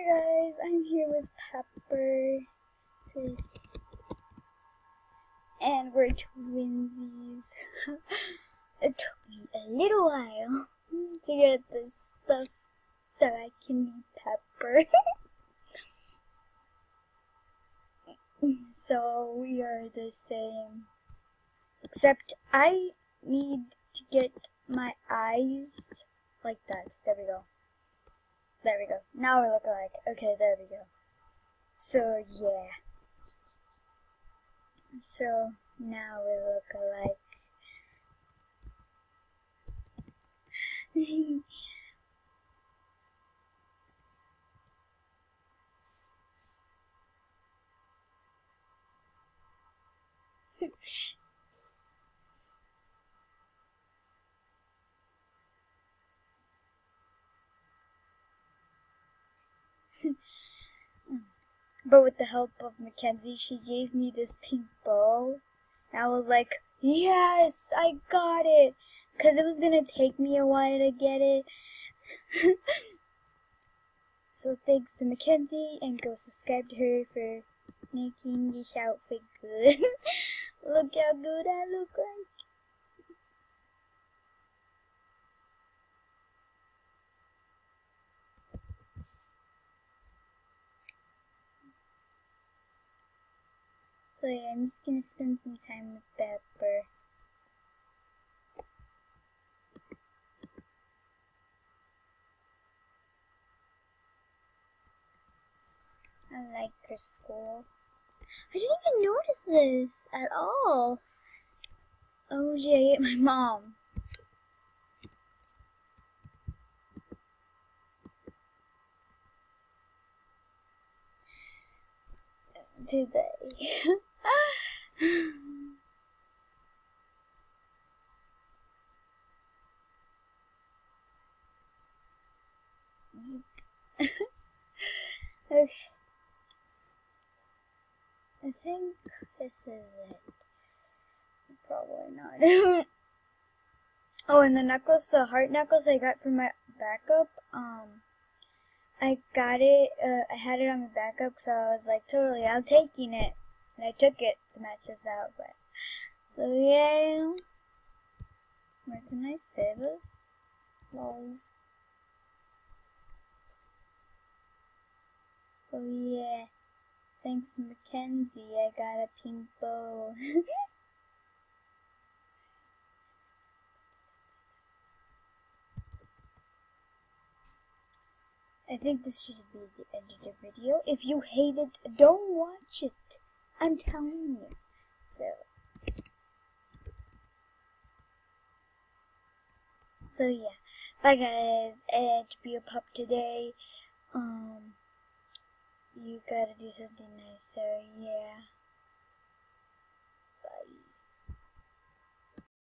Hey guys, I'm here with Pepper. And we're twinsies. it took me a little while to get this stuff so I can be Pepper. so we are the same. Except I need to get my eyes like that. There we go. There we go. Now we're alike. Okay, there we go. So, yeah. So, now we look alike. but with the help of Mackenzie, she gave me this pink bow. And I was like, yes, I got it. Because it was going to take me a while to get it. so thanks to Mackenzie, and go subscribe to her for making this outfit good. look how good I look like. So yeah, I'm just gonna spend some time with Pepper. I like her school. I didn't even notice this at all. Oh, gee, I ate my mom. Today. okay. I think this is it. Probably not. oh, and the necklace, the heart necklace I got from my backup, um, I got it, uh, I had it on my backup, so I was like, totally, I'm taking it. And I took it to match this outfit. So yeah. Where can I save this? Lols. So yeah. Thanks Mackenzie, I got a pink bow. I think this should be the end of the video. If you hate it, don't watch it. I'm telling you. So, so yeah. Bye guys. And to be a pup today, um, you gotta do something nice. So yeah.